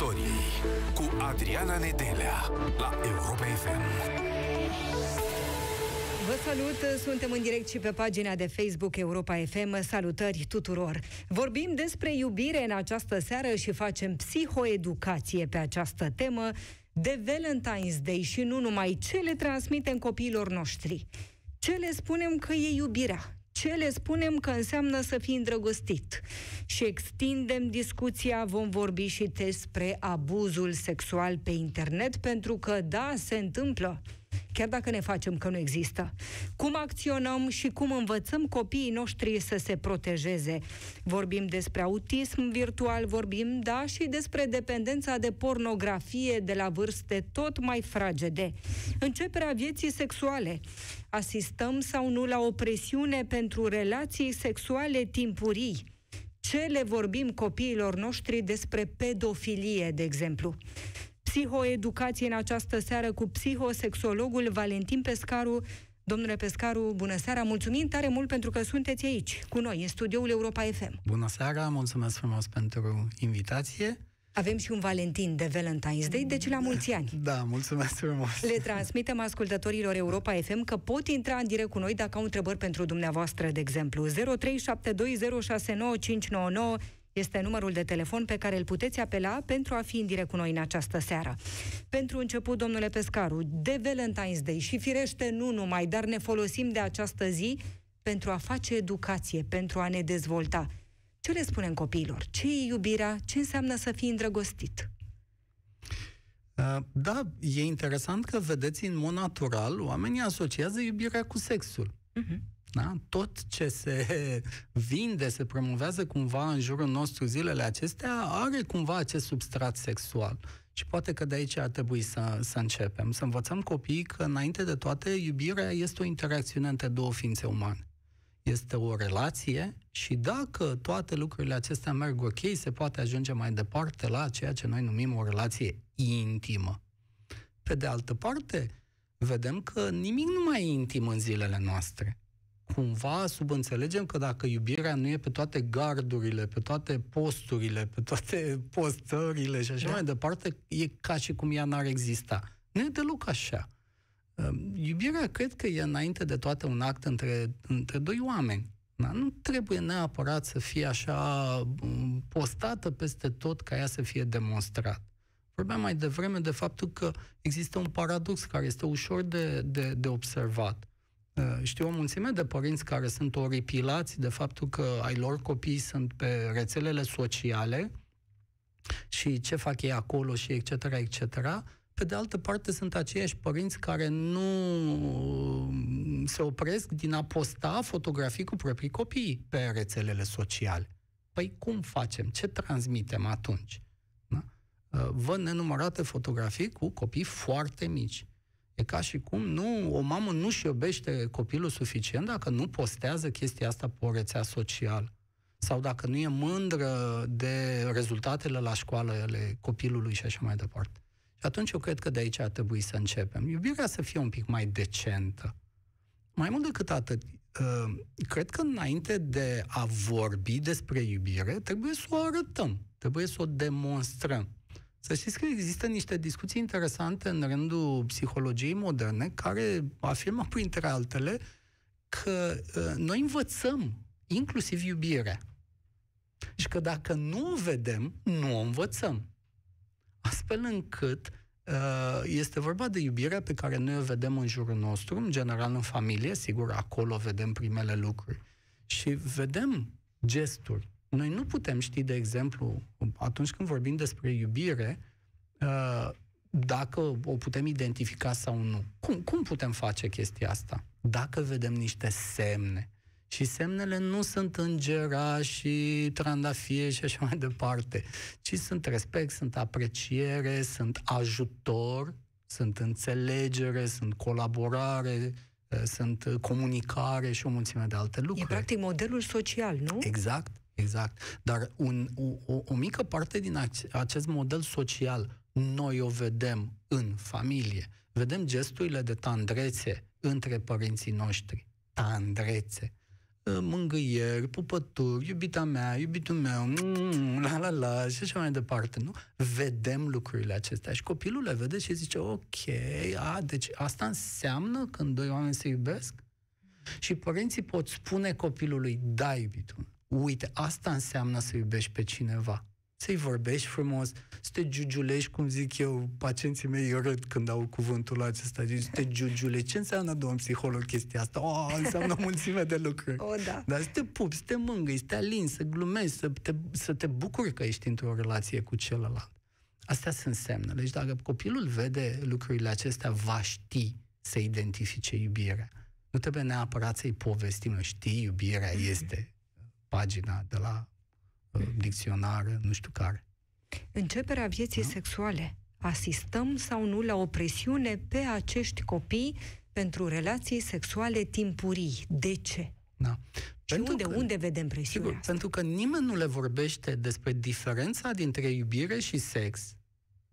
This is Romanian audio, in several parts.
istoriei cu Adriana Nedelea la Europa FM. Vă salut, suntem în direct și pe pagina de Facebook Europa FM. Salutări tuturor! Vorbim despre iubire în această seară și facem psihoeducație pe această temă de Valentine's Day și nu numai ce le transmitem copiilor noștri. Ce le spunem că e iubirea? Ce le spunem că înseamnă să fii îndrăgostit? Și extindem discuția, vom vorbi și despre abuzul sexual pe internet, pentru că, da, se întâmplă chiar dacă ne facem că nu există. Cum acționăm și cum învățăm copiii noștri să se protejeze. Vorbim despre autism virtual, vorbim, da, și despre dependența de pornografie de la vârste tot mai fragede. Începerea vieții sexuale. Asistăm sau nu la o presiune pentru relații sexuale timpurii ce le vorbim copiilor noștri despre pedofilie, de exemplu psihoeducație în această seară cu psihosexologul Valentin Pescaru. Domnule Pescaru, bună seara! Mulțumim tare mult pentru că sunteți aici, cu noi, în studioul Europa FM. Bună seara, mulțumesc frumos pentru invitație. Avem și un Valentin de Valentine's Day, deci la mulți ani. Da, mulțumesc frumos. Le transmitem ascultătorilor Europa FM că pot intra în direct cu noi dacă au întrebări pentru dumneavoastră, de exemplu. 0372069599 este numărul de telefon pe care îl puteți apela pentru a fi în direct cu noi în această seară. Pentru început, domnule Pescaru, de Valentine's Day și firește nu numai, dar ne folosim de această zi pentru a face educație, pentru a ne dezvolta. Ce le spunem copiilor? Ce e iubirea? Ce înseamnă să fii îndrăgostit? Uh, da, e interesant că, vedeți, în mod natural, oamenii asociază iubirea cu sexul. Uh-huh. Da? Tot ce se vinde, se promovează cumva în jurul nostru zilele acestea, are cumva acest substrat sexual. Și poate că de aici ar trebui să, să începem, să învățăm copiii că, înainte de toate, iubirea este o interacțiune între două ființe umane. Este o relație și dacă toate lucrurile acestea merg ok, se poate ajunge mai departe la ceea ce noi numim o relație intimă. Pe de altă parte, vedem că nimic nu mai e intim în zilele noastre cumva subînțelegem că dacă iubirea nu e pe toate gardurile, pe toate posturile, pe toate postările și așa da. mai departe, e ca și cum ea n-ar exista. Nu e deloc așa. Ehm, iubirea cred că e înainte de toate un act între, între doi oameni. Da? Nu trebuie neapărat să fie așa mm, postată peste tot ca ea să fie demonstrat. Vorbeam mai devreme de faptul că există un paradox care este ușor de, de, de observat. Uh, știu o mulțime de părinți care sunt oripilați de faptul că ai lor copii sunt pe rețelele sociale și ce fac ei acolo și etc., etc., pe de altă parte, sunt aceiași părinți care nu se opresc din a posta fotografii cu proprii copii pe rețelele sociale. Păi cum facem? Ce transmitem atunci? Da? Uh, văd nenumărate fotografii cu copii foarte mici. E ca și cum nu, o mamă nu-și iubește copilul suficient dacă nu postează chestia asta pe o rețea socială. Sau dacă nu e mândră de rezultatele la școală ale copilului și așa mai departe. Și atunci eu cred că de aici ar trebui să începem. Iubirea să fie un pic mai decentă. Mai mult decât atât, uh, cred că înainte de a vorbi despre iubire, trebuie să o arătăm, trebuie să o demonstrăm. Să știți că există niște discuții interesante în rândul psihologiei moderne care afirmă, printre altele, că uh, noi învățăm inclusiv iubirea. Și că dacă nu o vedem, nu o învățăm. Astfel încât uh, este vorba de iubirea pe care noi o vedem în jurul nostru, în general în familie, sigur, acolo vedem primele lucruri. Și vedem gesturi, noi nu putem ști, de exemplu, atunci când vorbim despre iubire, uh, dacă o putem identifica sau nu. Cum, cum putem face chestia asta? Dacă vedem niște semne. Și semnele nu sunt îngera și trandafie și așa mai departe, ci sunt respect, sunt apreciere, sunt ajutor, sunt înțelegere, sunt colaborare, uh, sunt comunicare și o mulțime de alte lucruri. E practic modelul social, nu? Exact. Exact. Dar un, o, o mică parte din acest model social noi o vedem în familie. Vedem gesturile de tandrețe între părinții noștri. Tandrețe. mângâieri, pupături, iubita mea, iubitul meu, mm, la la la și așa mai departe, nu? Vedem lucrurile acestea și copilul le vede și zice, ok, a, deci asta înseamnă când doi oameni se iubesc? Și părinții pot spune copilului, da, iubitul, uite, asta înseamnă să iubești pe cineva să-i vorbești frumos, să te giugiulești, cum zic eu, pacienții mei râd când au cuvântul acesta, deci să te giugiulești. Ce înseamnă, domn psiholog, chestia asta? Oh, înseamnă o mulțime de lucruri. O, da. Dar să te pupi, să te mângâi, să te alini, să glumești, să te, să te bucuri că ești într-o relație cu celălalt. Astea sunt semnele. Deci dacă copilul vede lucrurile acestea, va ști să identifice iubirea. Nu trebuie neapărat să-i povestim, știi, iubirea este pagina de la dicționar, nu știu care. Începerea vieții da? sexuale. Asistăm sau nu la o presiune pe acești copii pentru relații sexuale timpurii. De ce? Da. Și pentru unde, că, unde vedem presiunea sigur, asta? Pentru că nimeni nu le vorbește despre diferența dintre iubire și sex.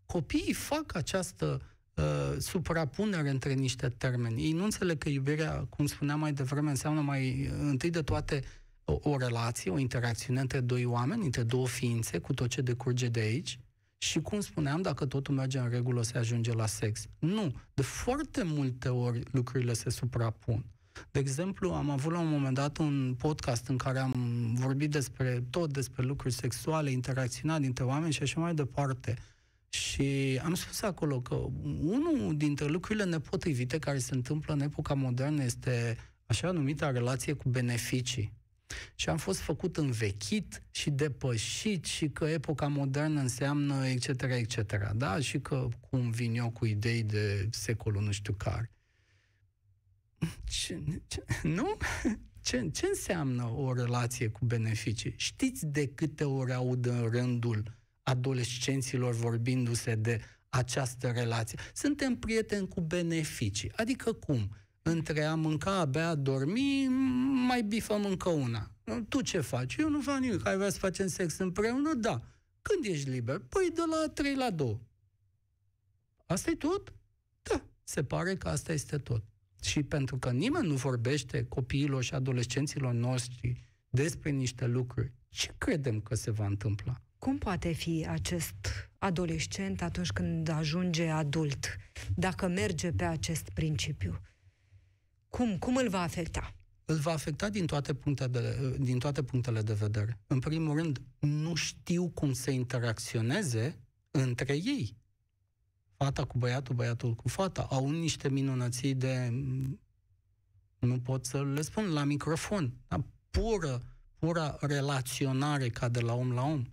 Copiii fac această uh, suprapunere între niște termeni. Ei nu înțeleg că iubirea, cum spuneam mai devreme, înseamnă mai întâi de toate o, o relație, o interacțiune între doi oameni, între două ființe, cu tot ce decurge de aici. Și cum spuneam, dacă totul merge în regulă, se ajunge la sex. Nu. De foarte multe ori lucrurile se suprapun. De exemplu, am avut la un moment dat un podcast în care am vorbit despre tot despre lucruri sexuale, interacțiunea dintre oameni și așa mai departe. Și am spus acolo că unul dintre lucrurile nepotrivite care se întâmplă în epoca modernă este așa numita relație cu beneficii. Și am fost făcut învechit și depășit și că epoca modernă înseamnă etc., etc., da? Și că cum vin eu cu idei de secolul nu știu care. Ce, ce, nu? Ce, ce înseamnă o relație cu beneficii? Știți de câte ori aud în rândul adolescenților vorbindu-se de această relație? Suntem prieteni cu beneficii. Adică cum? Între a mânca, a bea, a dormi, mai bifăm încă una. Tu ce faci? Eu nu fac nimic. Ai vrea să facem sex împreună? Da. Când ești liber? Păi de la 3 la 2. asta e tot? Da. Se pare că asta este tot. Și pentru că nimeni nu vorbește copiilor și adolescenților noștri despre niște lucruri, ce credem că se va întâmpla? Cum poate fi acest adolescent atunci când ajunge adult, dacă merge pe acest principiu? Cum, cum îl va afecta? Îl va afecta din toate, punctele de, din toate punctele de vedere. În primul rând, nu știu cum să interacționeze între ei. Fata cu băiatul, băiatul cu fata. Au niște minunății de... Nu pot să le spun la microfon. Dar pură, pura relaționare ca de la om la om.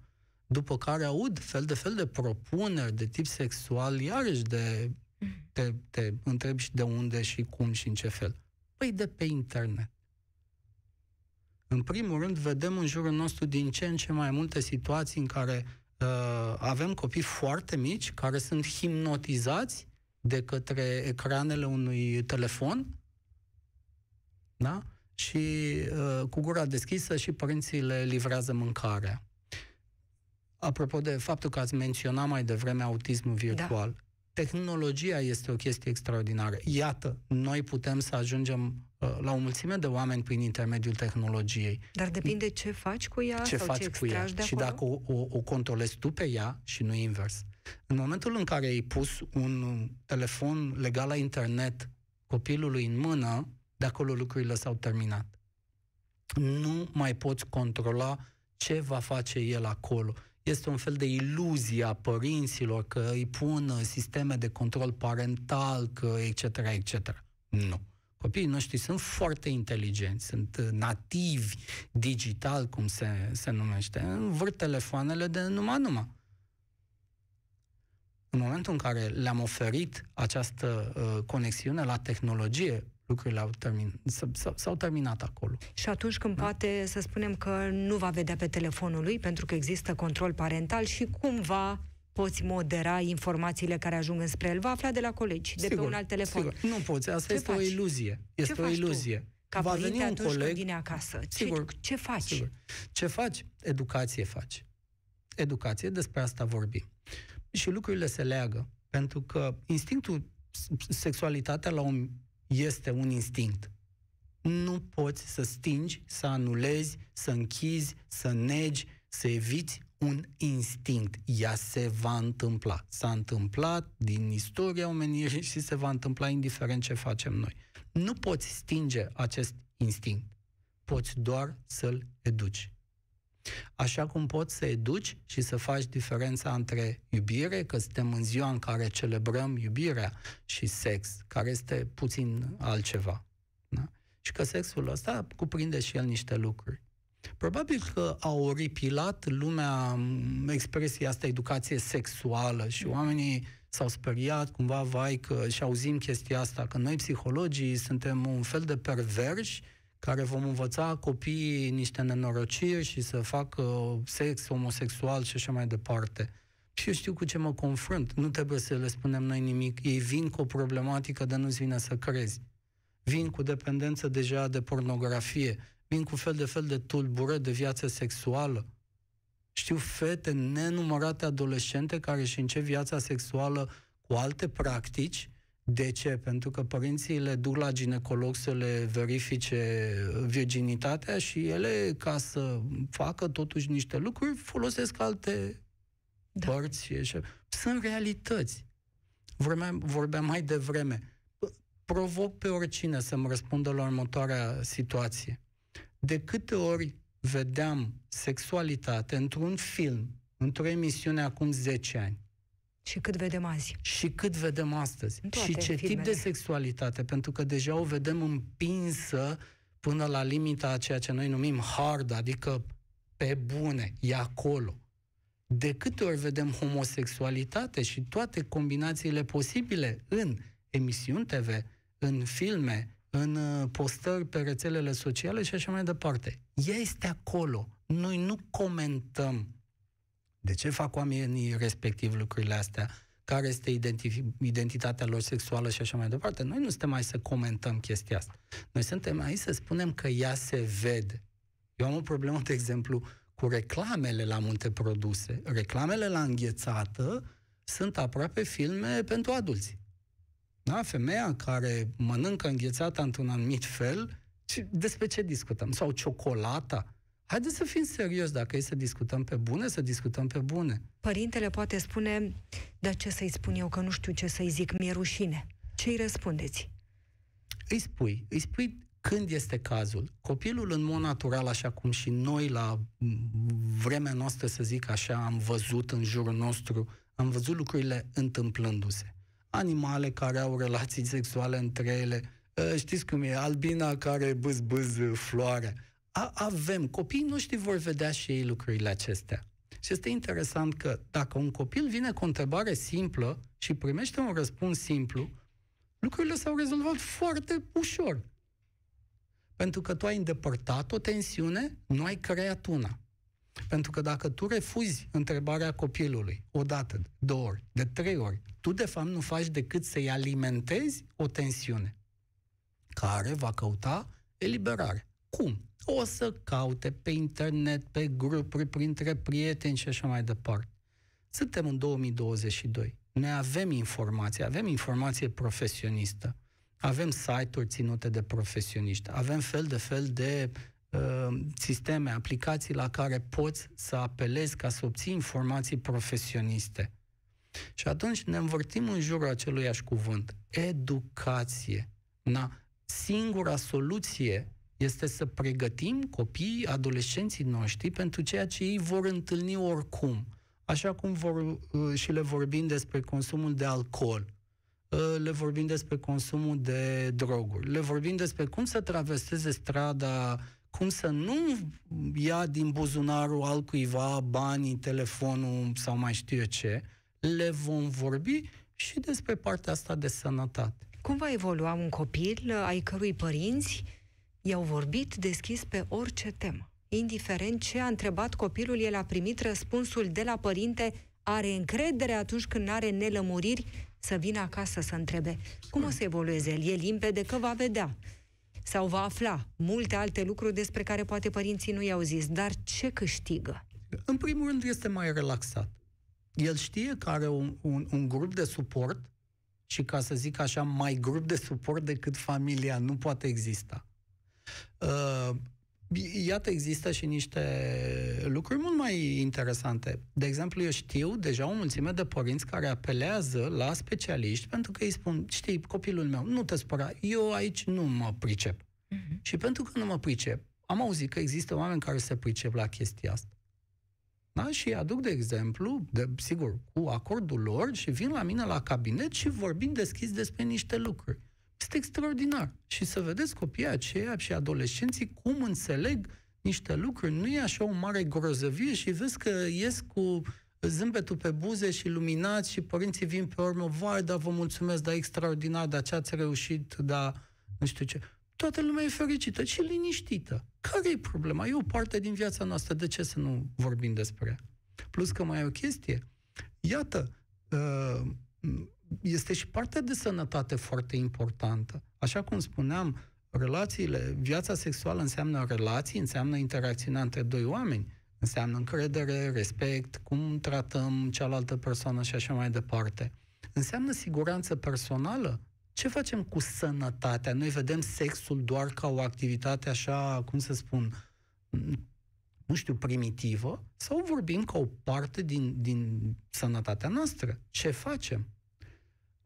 După care aud fel de fel de propuneri de tip sexual, iarăși de te, te întrebi și de unde și cum și în ce fel. Păi de pe internet. În primul rând, vedem în jurul nostru din ce în ce mai multe situații în care uh, avem copii foarte mici care sunt hipnotizați de către ecranele unui telefon, da? Și uh, cu gura deschisă și părinții le livrează mâncarea. Apropo de faptul că ați menționat mai devreme autismul virtual, da tehnologia este o chestie extraordinară. Iată, noi putem să ajungem uh, la o mulțime de oameni prin intermediul tehnologiei. Dar depinde ce faci cu ea ce sau faci ce cu ea de și dacă o, o, o controlezi tu pe ea și nu invers. În momentul în care ai pus un telefon legal la internet copilului în mână, de acolo lucrurile s-au terminat. Nu mai poți controla ce va face el acolo este un fel de iluzie a părinților că îi pun sisteme de control parental, că etc., etc. Nu. Copiii noștri sunt foarte inteligenți, sunt nativi digital, cum se, se numește, învârt telefoanele de numai numai. În momentul în care le-am oferit această uh, conexiune la tehnologie, lucrurile au termin, s-au terminat acolo. Și atunci când da? poate să spunem că nu va vedea pe telefonul lui pentru că există control parental și cumva poți modera informațiile care ajung înspre el, va afla de la colegi, sigur, de pe un alt telefon. Sigur. Nu poți, asta ce este faci? o iluzie. Este ce o iluzie. Tu? Ca va veni un coleg, când vine acasă. Sigur, ce, ce faci? Sigur. Ce faci? Educație faci. Educație, despre asta vorbim. Și lucrurile se leagă. Pentru că instinctul, sexualitatea la un este un instinct. Nu poți să stingi, să anulezi, să închizi, să negi, să eviți un instinct. Ea se va întâmpla. S-a întâmplat din istoria omenirii și se va întâmpla indiferent ce facem noi. Nu poți stinge acest instinct. Poți doar să-l educi. Așa cum poți să educi și să faci diferența între iubire, că suntem în ziua în care celebrăm iubirea, și sex, care este puțin altceva. Da? Și că sexul ăsta cuprinde și el niște lucruri. Probabil că a oripilat lumea expresia asta educație sexuală și oamenii s-au speriat cumva, vai, că și auzim chestia asta, că noi psihologii suntem un fel de perverși care vom învăța copiii niște nenorociri și să facă sex homosexual și așa mai departe. Și eu știu cu ce mă confrunt. Nu trebuie să le spunem noi nimic. Ei vin cu o problematică de nu-ți vine să crezi. Vin cu dependență deja de pornografie. Vin cu fel de fel de tulburări de viață sexuală. Știu fete nenumărate adolescente care își încep viața sexuală cu alte practici de ce? Pentru că părinții le duc la ginecolog să le verifice virginitatea și ele, ca să facă totuși niște lucruri, folosesc alte da. părți. Și așa. Sunt realități. Vorbeam, vorbeam mai devreme. Provoc pe oricine să-mi răspundă la următoarea situație. De câte ori vedeam sexualitate într-un film, într-o emisiune acum 10 ani, și cât vedem azi. Și cât vedem astăzi. Și ce filmele. tip de sexualitate, pentru că deja o vedem împinsă până la limita a ceea ce noi numim hard, adică pe bune, e acolo. De câte ori vedem homosexualitate și toate combinațiile posibile în emisiuni TV, în filme, în uh, postări pe rețelele sociale și așa mai departe. Ea este acolo. Noi nu comentăm de ce fac oamenii respectiv lucrurile astea? Care este identif- identitatea lor sexuală și așa mai departe? Noi nu suntem aici să comentăm chestia asta. Noi suntem aici să spunem că ea se vede. Eu am o problemă, de exemplu, cu reclamele la multe produse. Reclamele la înghețată sunt aproape filme pentru adulți. Da? Femeia care mănâncă înghețata într-un anumit fel, despre ce discutăm? Sau ciocolata? Haideți să fim serios, dacă e să discutăm pe bune, să discutăm pe bune. Părintele poate spune, dar ce să-i spun eu, că nu știu ce să-i zic, mi-e rușine. Ce îi răspundeți? Îi spui, îi spui când este cazul. Copilul în mod natural, așa cum și noi la vremea noastră, să zic așa, am văzut în jurul nostru, am văzut lucrurile întâmplându-se. Animale care au relații sexuale între ele, ă, știți cum e, albina care bâz-bâz floare, a, avem, copiii noștri vor vedea și ei lucrurile acestea. Și este interesant că dacă un copil vine cu o întrebare simplă și primește un răspuns simplu, lucrurile s-au rezolvat foarte ușor. Pentru că tu ai îndepărtat o tensiune, nu ai creat una. Pentru că dacă tu refuzi întrebarea copilului o dată, două ori, de trei ori, tu de fapt nu faci decât să-i alimentezi o tensiune care va căuta eliberare. Cum? o să caute pe internet, pe grupuri, printre prieteni și așa mai departe. Suntem în 2022. Noi avem informație, avem informație profesionistă. Avem site-uri ținute de profesioniști, avem fel de fel de uh, sisteme, aplicații la care poți să apelezi ca să obții informații profesioniste. Și atunci ne învârtim în jurul aceluiași cuvânt. Educație. Na, singura soluție este să pregătim copiii, adolescenții noștri pentru ceea ce ei vor întâlni oricum. Așa cum vor, uh, și le vorbim despre consumul de alcool, uh, le vorbim despre consumul de droguri, le vorbim despre cum să traverseze strada, cum să nu ia din buzunarul altcuiva banii, telefonul sau mai știu eu ce, le vom vorbi și despre partea asta de sănătate. Cum va evolua un copil ai cărui părinți I-au vorbit deschis pe orice temă. Indiferent ce a întrebat copilul, el a primit răspunsul de la părinte, are încredere atunci când are nelămuriri să vină acasă să întrebe cum o să evolueze el. E limpede că va vedea sau va afla multe alte lucruri despre care poate părinții nu i-au zis. Dar ce câștigă? În primul rând este mai relaxat. El știe că are un, un, un grup de suport și, ca să zic așa, mai grup de suport decât familia nu poate exista. Uh, iată, există și niște lucruri mult mai interesante. De exemplu, eu știu deja o mulțime de părinți care apelează la specialiști pentru că îi spun, știi, copilul meu, nu te spăra, eu aici nu mă pricep. Uh-huh. Și pentru că nu mă pricep, am auzit că există oameni care se pricep la chestia asta. Da? Și aduc de exemplu, de, sigur, cu acordul lor și vin la mine la cabinet și vorbim deschis despre niște lucruri. Este extraordinar. Și să vedeți copiii aceia și adolescenții cum înțeleg niște lucruri. Nu e așa o mare grozăvie și vezi că ies cu zâmbetul pe buze și luminați și părinții vin pe urmă, vai, dar vă mulțumesc, dar extraordinar, dar ce ați reușit, dar nu știu ce. Toată lumea e fericită și liniștită. Care e problema? E o parte din viața noastră. De ce să nu vorbim despre ea? Plus că mai e o chestie. Iată, uh, este și partea de sănătate foarte importantă. Așa cum spuneam, relațiile, viața sexuală înseamnă relații, înseamnă interacțiunea între doi oameni, înseamnă încredere, respect, cum tratăm cealaltă persoană și așa mai departe. Înseamnă siguranță personală. Ce facem cu sănătatea? Noi vedem sexul doar ca o activitate așa, cum să spun, nu știu, primitivă, sau vorbim ca o parte din, din sănătatea noastră? Ce facem?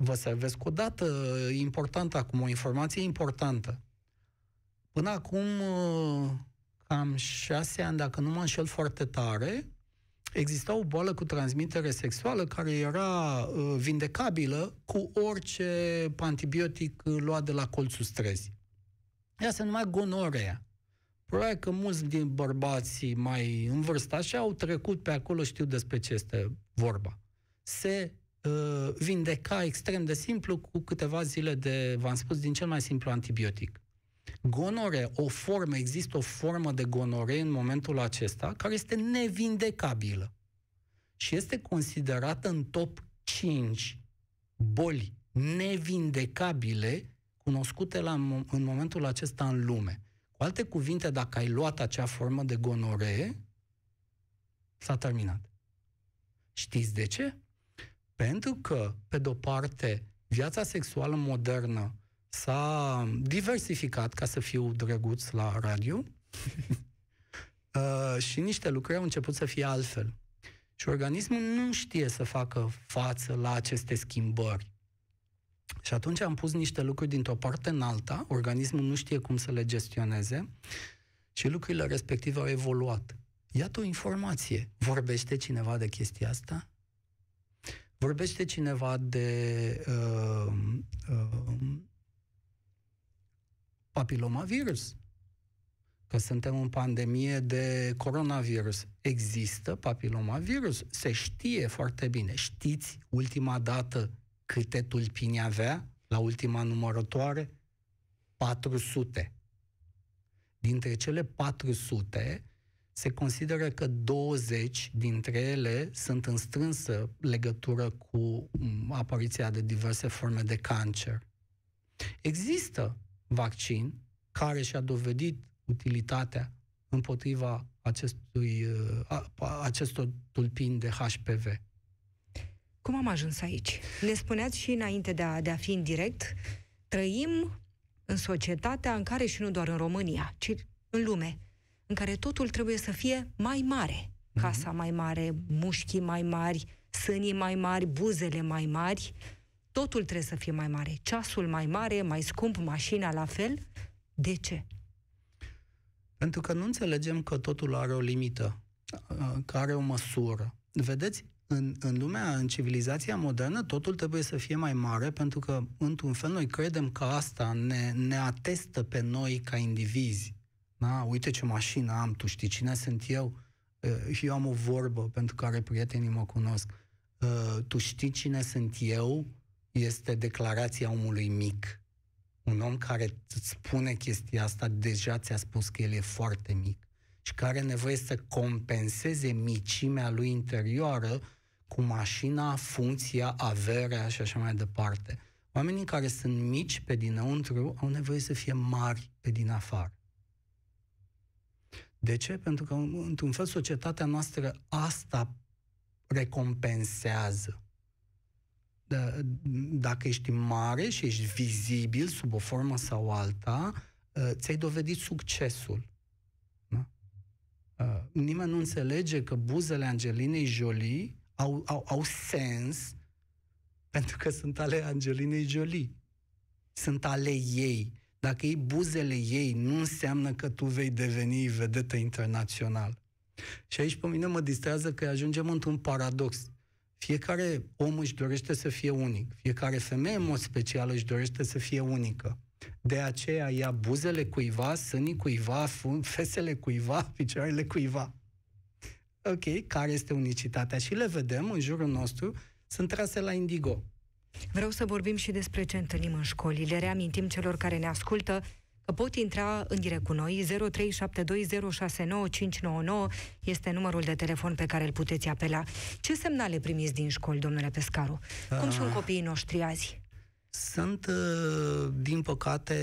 Vă servesc o dată importantă acum, o informație importantă. Până acum cam șase ani, dacă nu mă înșel foarte tare, exista o boală cu transmitere sexuală care era uh, vindecabilă cu orice antibiotic luat de la colțul străzii. Ea se numea gonorea. Probabil că mulți din bărbații mai în vârstă așa au trecut pe acolo, știu despre ce este vorba. Se uh, vindeca extrem de simplu cu câteva zile de, v-am spus, din cel mai simplu antibiotic. Gonore, o formă, există o formă de gonore în momentul acesta care este nevindecabilă și este considerată în top 5 boli nevindecabile cunoscute la, în momentul acesta în lume. Cu alte cuvinte, dacă ai luat acea formă de gonore, s-a terminat. Știți de ce? Pentru că, pe de-o parte, viața sexuală modernă s-a diversificat, ca să fiu drăguț la radio, uh, și niște lucruri au început să fie altfel. Și organismul nu știe să facă față la aceste schimbări. Și atunci am pus niște lucruri dintr-o parte în alta, organismul nu știe cum să le gestioneze și lucrurile respective au evoluat. Iată o informație. Vorbește cineva de chestia asta? Vorbește cineva de uh, uh, papilomavirus? Că suntem în pandemie de coronavirus. Există papilomavirus. Se știe foarte bine. Știți ultima dată câte tulpini avea la ultima numărătoare? 400. Dintre cele 400, se consideră că 20 dintre ele sunt în strânsă legătură cu mm, apariția de diverse forme de cancer. Există vaccin care și-a dovedit utilitatea împotriva acestui, uh, acestor tulpini de HPV. Cum am ajuns aici? Ne spuneați și înainte de a, de a fi în direct, trăim în societatea în care, și nu doar în România, ci în lume, în care totul trebuie să fie mai mare. Mhm. Casa mai mare, mușchii mai mari, sânii mai mari, buzele mai mari, totul trebuie să fie mai mare. Ceasul mai mare, mai scump, mașina la fel. De ce? Pentru că nu înțelegem că totul are o limită, că are o măsură. Vedeți, în, în lumea, în civilizația modernă, totul trebuie să fie mai mare, pentru că, într-un fel, noi credem că asta ne, ne atestă pe noi ca indivizi. Da? Uite ce mașină am, tu știi cine sunt eu? Uh, eu am o vorbă pentru care prietenii mă cunosc. Uh, tu știi cine sunt eu? Este declarația omului mic. Un om care îți spune chestia asta deja ți-a spus că el e foarte mic și care are nevoie să compenseze micimea lui interioară cu mașina, funcția, averea și așa mai departe. Oamenii care sunt mici pe dinăuntru au nevoie să fie mari pe din afară. De ce? Pentru că, într-un fel, societatea noastră asta recompensează. dacă ești mare și ești vizibil sub o formă sau alta, uh, ți-ai dovedit succesul. Da? Uh, nimeni nu înțelege că buzele Angelinei Jolie au, au, au sens pentru că sunt ale Angelinei Jolie. Sunt ale ei. Dacă ei buzele ei, nu înseamnă că tu vei deveni vedetă internațional. Și aici pe mine mă distrează că ajungem într-un paradox. Fiecare om își dorește să fie unic. Fiecare femeie, în mod special, își dorește să fie unică. De aceea ia buzele cuiva, sânii cuiva, fesele cuiva, picioarele cuiva. Ok, care este unicitatea? Și le vedem în jurul nostru, sunt trase la indigo. Vreau să vorbim și despre ce întâlnim în școli. Le reamintim celor care ne ascultă că pot intra în direct cu noi. 0372069599 este numărul de telefon pe care îl puteți apela. Ce semnale primiți din școli, domnule Pescaru? Cum sunt ah. copiii noștri azi? Sunt, uh, din păcate,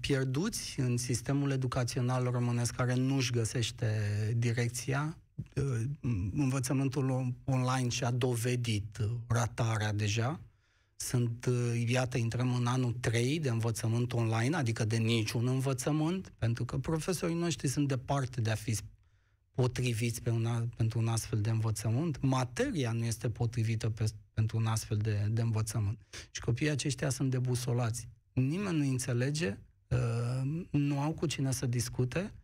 pierduți în sistemul educațional românesc care nu-și găsește direcția. Uh, învățământul online și-a dovedit ratarea deja sunt, uh, iată, intrăm în anul 3 de învățământ online, adică de niciun învățământ, pentru că profesorii noștri sunt departe de a fi potriviți pe un, pentru un astfel de învățământ. Materia nu este potrivită pe, pentru un astfel de, de învățământ. Și copiii aceștia sunt debusolați. Nimeni nu înțelege, uh, nu au cu cine să discute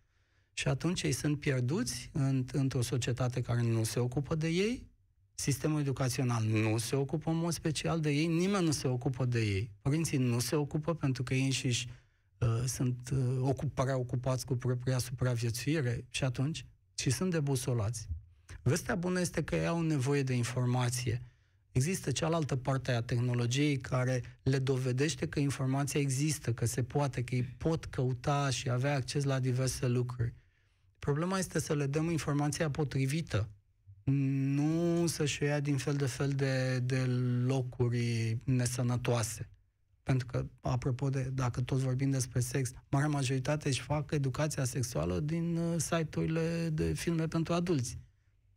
și atunci ei sunt pierduți în, într-o societate care nu se ocupă de ei Sistemul educațional nu se ocupă în mod special de ei, nimeni nu se ocupă de ei. Părinții nu se ocupă pentru că ei înșiși uh, sunt uh, ocup, ocupați cu propria supraviețuire și atunci și sunt debusolați. Vestea bună este că ei au nevoie de informație. Există cealaltă parte a tehnologiei care le dovedește că informația există, că se poate, că ei pot căuta și avea acces la diverse lucruri. Problema este să le dăm informația potrivită nu să-și ia din fel de fel de, de locuri nesănătoase. Pentru că, apropo de, dacă toți vorbim despre sex, marea majoritate își fac educația sexuală din uh, site-urile de filme pentru adulți,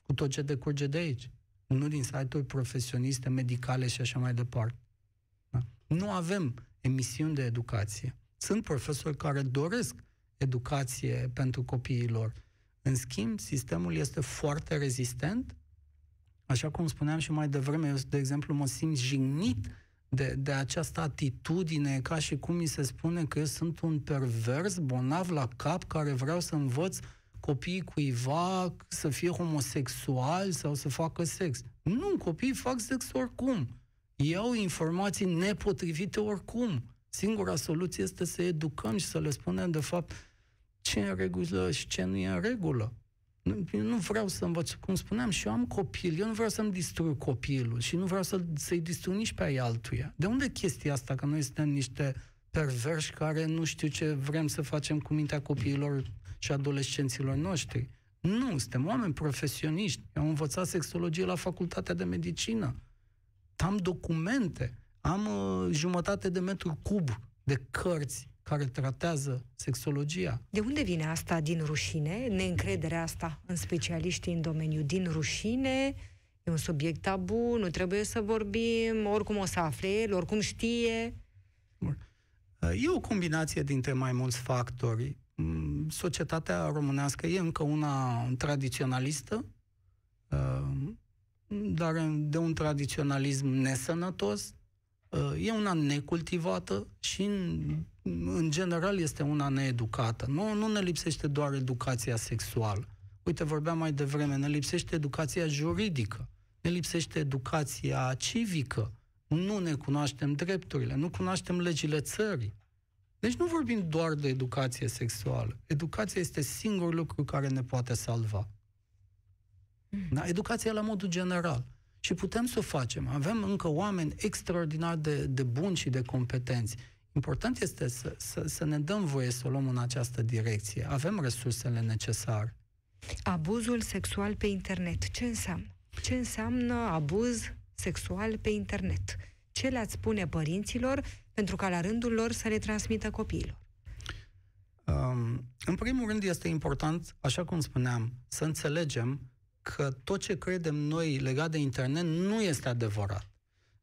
cu tot ce decurge de aici. Nu din site-uri profesioniste, medicale și așa mai departe. Da? Nu avem emisiuni de educație. Sunt profesori care doresc educație pentru copiii lor, în schimb, sistemul este foarte rezistent. Așa cum spuneam și mai devreme, eu, de exemplu, mă simt jignit de, de această atitudine, ca și cum mi se spune că eu sunt un pervers, bonav la cap, care vreau să învăț copiii cuiva să fie homosexual sau să facă sex. Nu, copiii fac sex oricum. Iau informații nepotrivite oricum. Singura soluție este să educăm și să le spunem, de fapt, ce e în regulă și ce nu e în regulă. Nu, nu vreau să învăț, cum spuneam, și eu am copil, eu nu vreau să-mi distrug copilul și nu vreau să, să-i distrug nici pe ai altuia. De unde chestia asta, că noi suntem niște perverși care nu știu ce vrem să facem cu mintea copiilor și adolescenților noștri? Nu, suntem oameni profesioniști. Eu am învățat sexologie la facultatea de medicină. Am documente, am uh, jumătate de metru cub de cărți care tratează sexologia. De unde vine asta din rușine, neîncrederea asta în specialiștii în domeniu? Din rușine, e un subiect tabu, nu trebuie să vorbim, oricum o să afle el, oricum știe. E o combinație dintre mai mulți factori. Mm, societatea românească e încă una tradiționalistă, uh, dar de un tradiționalism nesănătos, uh, e una necultivată și în în general este una needucată. Nu, nu ne lipsește doar educația sexuală. Uite, vorbeam mai devreme, ne lipsește educația juridică, ne lipsește educația civică, nu ne cunoaștem drepturile, nu cunoaștem legile țării. Deci nu vorbim doar de educație sexuală. Educația este singurul lucru care ne poate salva. Da? Educația la modul general. Și putem să o facem. Avem încă oameni extraordinar de, de buni și de competenți. Important este să, să, să ne dăm voie să o luăm în această direcție. Avem resursele necesare. Abuzul sexual pe internet. Ce înseamnă? Ce înseamnă abuz sexual pe internet? Ce le-ați spune părinților pentru ca la rândul lor să le transmită copiilor? Um, în primul rând este important, așa cum spuneam, să înțelegem că tot ce credem noi legat de internet nu este adevărat.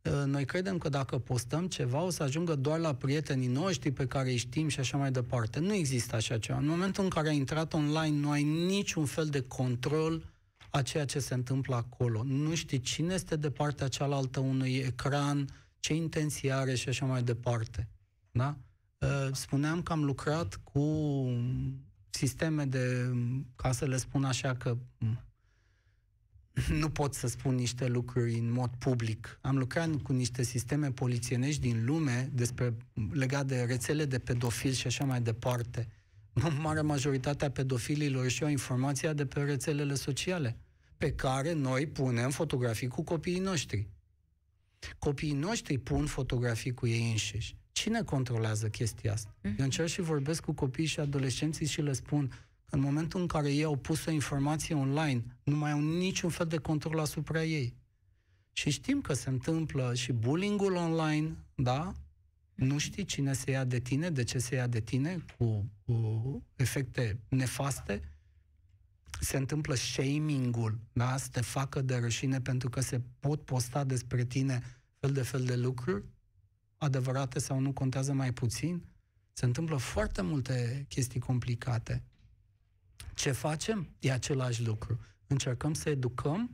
Uh, noi credem că dacă postăm ceva o să ajungă doar la prietenii noștri pe care îi știm și așa mai departe. Nu există așa ceva. În momentul în care ai intrat online, nu ai niciun fel de control a ceea ce se întâmplă acolo. Nu știi cine este de partea cealaltă unui ecran, ce intenție are și așa mai departe. Da? Uh, spuneam că am lucrat cu sisteme de, ca să le spun așa că nu pot să spun niște lucruri în mod public. Am lucrat cu niște sisteme polițienești din lume despre legat de rețele de pedofili și așa mai departe. Marea majoritatea pedofililor și o informația de pe rețelele sociale, pe care noi punem fotografii cu copiii noștri. Copiii noștri pun fotografii cu ei înșiși. Cine controlează chestia asta? Uh-huh. Eu încerc și vorbesc cu copiii și adolescenții și le spun în momentul în care ei au pus o informație online, nu mai au niciun fel de control asupra ei. Și știm că se întâmplă și bullying-ul online, da? Nu știi cine se ia de tine, de ce se ia de tine, cu, cu efecte nefaste. Se întâmplă shaming-ul, da? Să te facă de rășine pentru că se pot posta despre tine fel de fel de lucruri, adevărate sau nu contează mai puțin. Se întâmplă foarte multe chestii complicate. Ce facem? E același lucru. Încercăm să educăm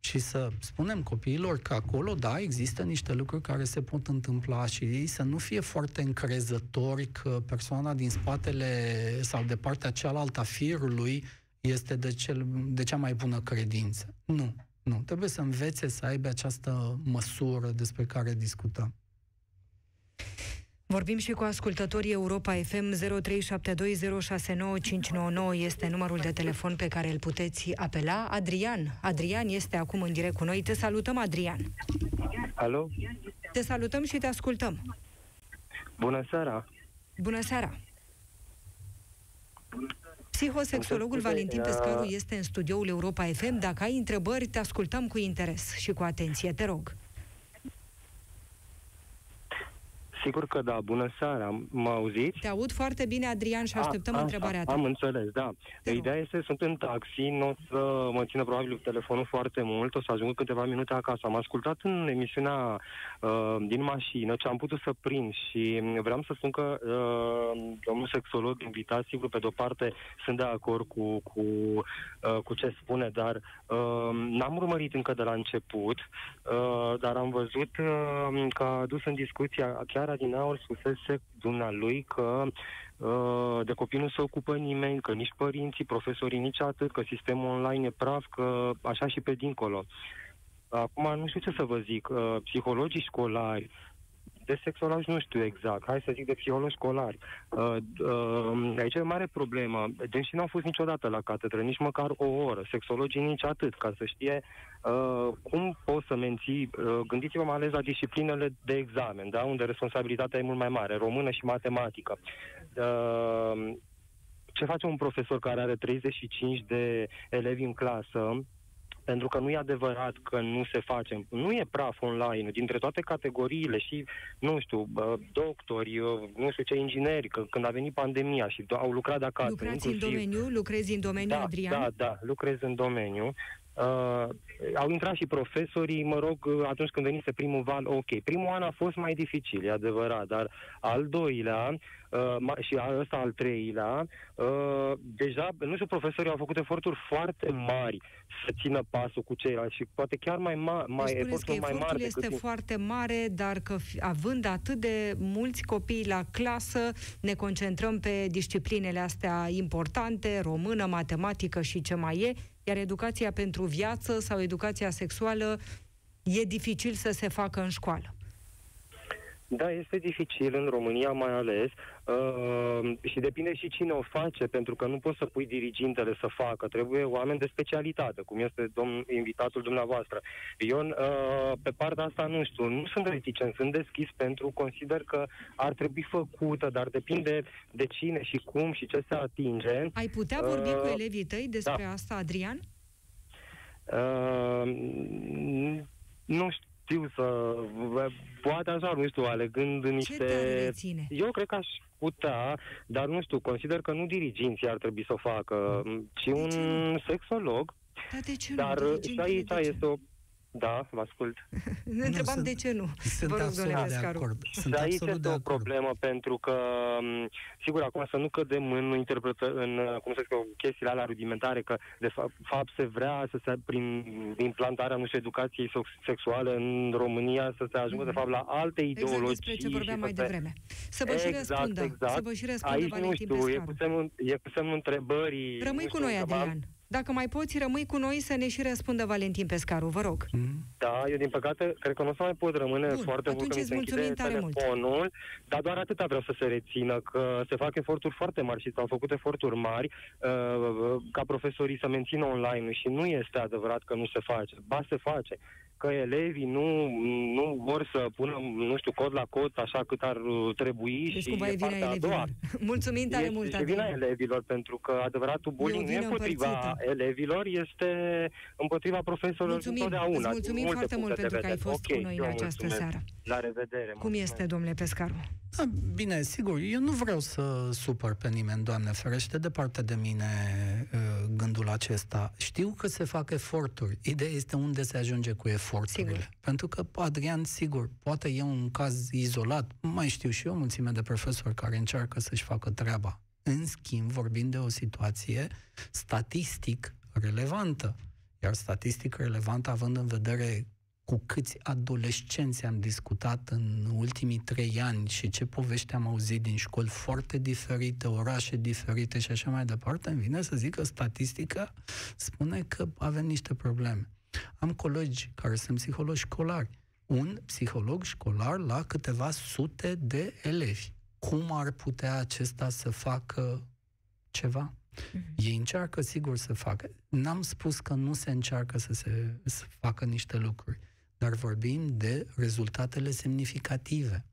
și să spunem copiilor că acolo, da, există niște lucruri care se pot întâmpla și ei să nu fie foarte încrezători că persoana din spatele sau de partea cealaltă a firului este de, cel, de cea mai bună credință. Nu, nu. Trebuie să învețe să aibă această măsură despre care discutăm. Vorbim și cu ascultătorii Europa FM 0372069599 este numărul de telefon pe care îl puteți apela. Adrian, Adrian este acum în direct cu noi. Te salutăm, Adrian. Alo? Te salutăm și te ascultăm. Bună seara. Bună seara. Psihosexologul Valentin Pescaru este în studioul Europa FM. Dacă ai întrebări, te ascultăm cu interes și cu atenție. Te rog. Sigur că da, bună seara, mă auziți? Te aud foarte bine, Adrian, și așteptăm a, întrebarea ta. Am înțeles, da. Te Ideea rog. este, sunt în taxi, nu o să mă țină probabil telefonul foarte mult, o să ajung câteva minute acasă. Am ascultat în emisiunea uh, din mașină ce am putut să prind și vreau să spun că uh, domnul sexolog invitat, sigur, pe de-o parte sunt de acord cu, cu, uh, cu ce spune, dar uh, n-am urmărit încă de la început, uh, dar am văzut uh, că a adus în discuția chiar Adinaur spusese dumnealui că uh, de copii nu se ocupă nimeni, că nici părinții, profesorii, nici atât, că sistemul online e praf, că așa și pe dincolo. Acum nu știu ce să vă zic, uh, psihologii școlari, de sexologi nu știu exact, hai să zic de psihologi școlari. Uh, uh, aici e o mare problemă. Deși nu au fost niciodată la catedră, nici măcar o oră. Sexologii nici atât, ca să știe uh, cum poți să menții... Uh, gândiți-vă mai ales la disciplinele de examen, da? unde responsabilitatea e mult mai mare, română și matematică. Uh, ce face un profesor care are 35 de elevi în clasă pentru că nu e adevărat că nu se face. Nu e praf online. Dintre toate categoriile și, nu știu, doctori, nu știu ce ingineri, că când a venit pandemia și au lucrat de acasă. Lucrați inclusiv... în domeniu? Lucrezi în domeniu, da, Adrian? Da, da, lucrez în domeniu. Uh, au intrat și profesorii, mă rog, atunci când venise primul val, ok. Primul an a fost mai dificil, e adevărat, dar al doilea uh, și ăsta al treilea, uh, deja, nu știu, profesorii au făcut eforturi foarte mari să țină pasul cu ceilalți și poate chiar mai, ma- mai deci eforturi mai mari. este decât... foarte mare, dar că având atât de mulți copii la clasă, ne concentrăm pe disciplinele astea importante, română, matematică și ce mai e, iar educația pentru viață sau educația sexuală e dificil să se facă în școală. Da, este dificil în România mai ales uh, și depinde și cine o face, pentru că nu poți să pui dirigintele să facă, trebuie oameni de specialitate, cum este domn, invitatul dumneavoastră. Eu, uh, pe partea asta, nu știu, nu sunt reticent, sunt deschis pentru, consider că ar trebui făcută, dar depinde de cine și cum și ce se atinge. Ai putea vorbi uh, cu elevii tăi despre da. asta, Adrian? Uh, nu știu știu să... Poate așa, nu știu, alegând niște... Ce Eu cred că aș putea, dar nu știu, consider că nu diriginții ar trebui să o facă, ci de un ce? sexolog. Dar de ce Dar nu? și aici este o Da, vă ascult. ne întrebam sunt- de ce nu. Sunt Vă rog, absolut domnule de Pescaru. acord. Sunt și aici absolut este de o acord. problemă pentru că, m, sigur, acum să nu cădem în interpretă, în, uh, cum să zic, eu, chestiile alea rudimentare, că de fa- fapt se vrea să se, prin implantarea, nu știu, educației sex- sexuale în România, să se ajungă, de fapt, la alte Exact ideologii. despre ce vorbeam și mai să se- devreme. Să vă și Exact, răspundă. exact. Să vă și răspundă Aici, nu Valentin știu, e Pescaru. cu, semnul, e cu semnul întrebării. Rămâi nu cu știu, noi, că am- Adrian. Dacă mai poți, rămâi cu noi să ne și răspundă Valentin Pescaru, vă rog. Mm. Da, eu din păcate cred că nu o să mai pot rămâne Bun, foarte mult atunci că mi îți se închide mulțumim tare mult. telefonul, dar doar atâta vreau să se rețină, că se fac eforturi foarte mari și s-au făcut eforturi mari uh, ca profesorii să mențină online și nu este adevărat că nu se face, ba se face că elevii nu, nu vor să pună, nu știu, cod la cod așa cât ar uh, trebui Deci și cumva e vina partea a doua. elevilor. Mulțumim tare Este mult, și vina Adrian. elevilor, pentru că adevăratul bullying nu e vină împotriva împărțită. elevilor, este împotriva profesorilor Mulțumim, întotdeauna. îți din mulțumim multe foarte mult puncte de pentru că ai vedere. fost Ok, cu noi în eu această mulțumesc. seară. La revedere. Cum mulțumesc. este, domnule Pescaru? Da, bine, sigur, eu nu vreau să supăr pe nimeni, Doamne ferește, departe de mine uh, gândul acesta. Știu că se fac eforturi. Ideea este unde se ajunge cu eforturile. Sigur. Pentru că Adrian, sigur, poate e un caz izolat. Mai știu și eu o mulțime de profesori care încearcă să-și facă treaba. În schimb, vorbim de o situație statistic relevantă. Iar statistic relevantă, având în vedere cu câți adolescenți am discutat în ultimii trei ani și ce povești am auzit din școli foarte diferite, orașe diferite și așa mai departe, îmi vine să zic că statistica spune că avem niște probleme. Am colegi care sunt psihologi școlari. Un psiholog școlar la câteva sute de elevi. Cum ar putea acesta să facă ceva? Ei încearcă, sigur, să facă. N-am spus că nu se încearcă să se să facă niște lucruri, dar vorbim de rezultatele semnificative.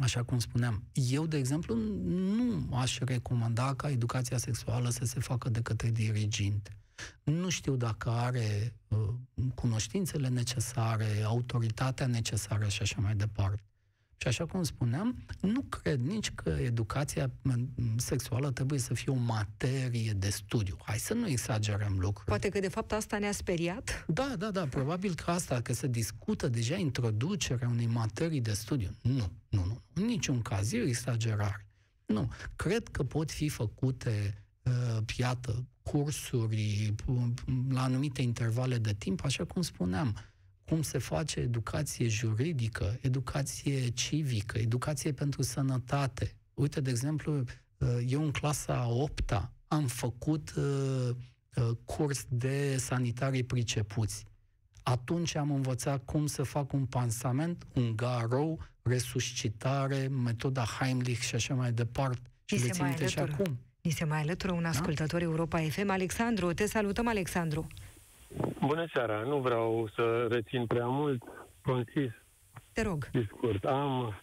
Așa cum spuneam, eu, de exemplu, nu aș recomanda ca educația sexuală să se facă de către diriginte. Nu știu dacă are uh, cunoștințele necesare, autoritatea necesară și așa mai departe. Și așa cum spuneam, nu cred nici că educația m, sexuală trebuie să fie o materie de studiu. Hai să nu exagerăm lucrurile. Poate că de fapt asta ne-a speriat. Da, da, da, probabil că asta, că se discută deja introducerea unei materii de studiu. Nu, nu, nu, în niciun caz, e o exagerare. Nu, cred că pot fi făcute, uh, iată, cursuri uh, la anumite intervale de timp, așa cum spuneam, cum se face educație juridică, educație civică, educație pentru sănătate. Uite, de exemplu, uh, eu în clasa a 8 am făcut uh, uh, curs de sanitarii pricepuți. Atunci am învățat cum să fac un pansament, un garou, resuscitare, metoda Heimlich și așa mai departe. Și Ni le se țin mai minte și alătură. acum. Ni se mai alătură Da. un ascultător Europa FM, Alexandru. Te salutăm, Alexandru. Bună seara, nu vreau să rețin prea mult, concis Te rog. și scurt. Am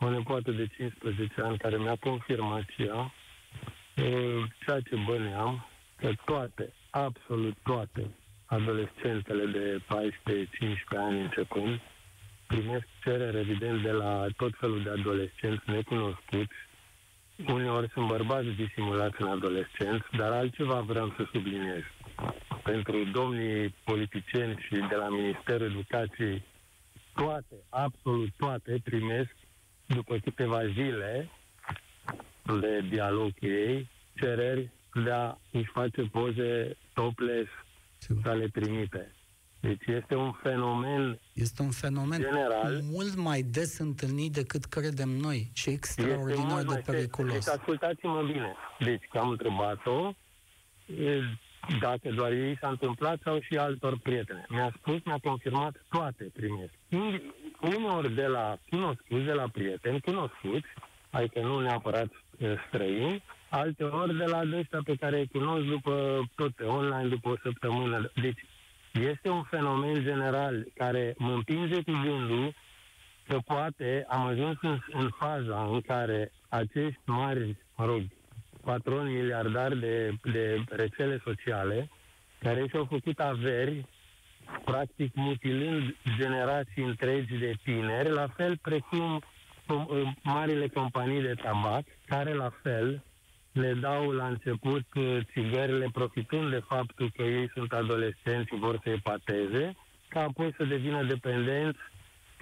o nepoată de 15 ani care mi-a confirmat și ea uh, ceea ce băneam, că toate, absolut toate, adolescentele de 14-15 ani începând, primesc cerere, evident, de la tot felul de adolescenți necunoscuți. Uneori sunt bărbați disimulați în adolescenți, dar altceva vreau să subliniez. Pentru domnii politicieni și de la Ministerul Educației, toate, absolut toate, primesc după câteva zile de dialog cu ei, cereri de a își face poze topless Sigur. să le trimite. Deci este un fenomen Este un fenomen General. mult mai des întâlnit decât credem noi și Este extraordinar mult de mai periculos. Deci ascultați-mă bine. Deci că am întrebat-o e, dacă doar ei s-a întâmplat sau și altor prietene. Mi-a spus, mi-a confirmat, toate primesc. Uneori de la cunoscuți, de la prieteni cunoscuți, adică nu neapărat e, străini, alte ori de la ăștia pe care îi cunosc după tot pe online, după o săptămână. Deci este un fenomen general care mă împinge cu gândul că poate am ajuns în, în faza în care acești mari, mă rog, patroni miliardari de, de rețele sociale, care și-au făcut averi, practic mutilând generații întregi de tineri, la fel precum com- uh, marile companii de tabac, care la fel le dau la început uh, țigările profitând de faptul că ei sunt adolescenți și vor să epateze ca apoi să devină dependenți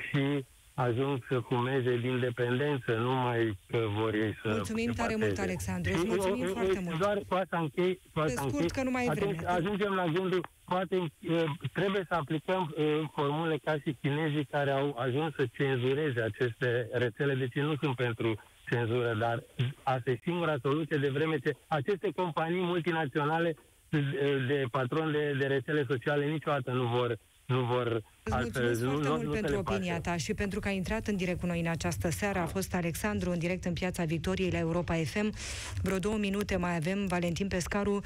și ajung să fumeze din dependență, nu mai că vor ei să Mulțumim tare mult, Alexandru, îți mulțumim foarte mult. Doar cu asta închei, cu asta scurt, închei. că nu mai e vreme. Ajungem la gândul, poate uh, trebuie să aplicăm uh, formule ca și chinezii care au ajuns să cenzureze aceste rețele, deci nu sunt pentru cenzură, dar asta e singura soluție de vreme ce aceste companii multinaționale de patroni de, de rețele sociale niciodată nu vor nu vor Îți mulțumesc nu, foarte nu, mult nu pentru opinia ta și pentru că ai intrat în direct cu noi în această seară. A fost Alexandru în direct în Piața Victoriei la Europa FM. Vreo două minute mai avem Valentin Pescaru.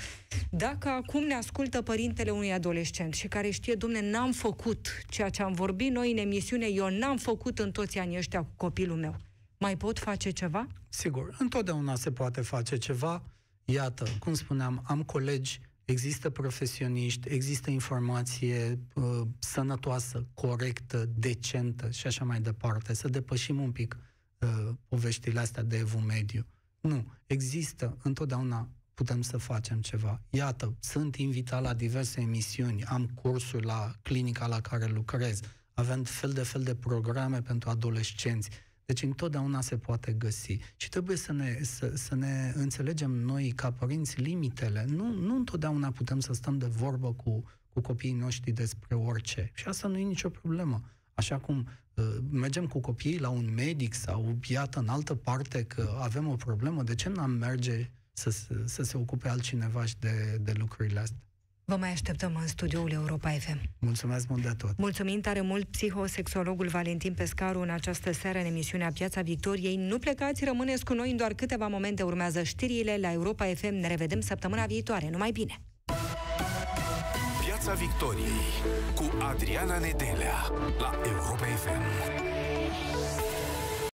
Dacă acum ne ascultă părintele unui adolescent și care știe, dumne, n-am făcut ceea ce am vorbit noi în emisiune, eu n-am făcut în toți anii ăștia cu copilul meu. Mai pot face ceva? Sigur, întotdeauna se poate face ceva. Iată, cum spuneam, am colegi Există profesioniști, există informație uh, sănătoasă, corectă, decentă și așa mai departe. Să depășim un pic uh, poveștile astea de evul mediu. Nu, există, întotdeauna putem să facem ceva. Iată, sunt invitat la diverse emisiuni, am cursuri la clinica la care lucrez, avem fel de fel de programe pentru adolescenți deci întotdeauna se poate găsi. Și trebuie să ne, să, să ne înțelegem noi, ca părinți, limitele. Nu, nu întotdeauna putem să stăm de vorbă cu, cu copiii noștri despre orice. Și asta nu e nicio problemă. Așa cum uh, mergem cu copiii la un medic sau, iată, în altă parte că avem o problemă, de ce n-am merge să, să se ocupe altcineva și de, de lucrurile astea? Vă mai așteptăm în studioul Europa FM. Mulțumesc mult de tot. Mulțumim tare mult psihosexologul Valentin Pescaru în această seară în emisiunea Piața Victoriei. Nu plecați, rămâneți cu noi în doar câteva momente. Urmează știrile la Europa FM. Ne revedem săptămâna viitoare. Numai bine! Piața Victoriei cu Adriana Nedelea la Europa FM.